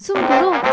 そうだろう。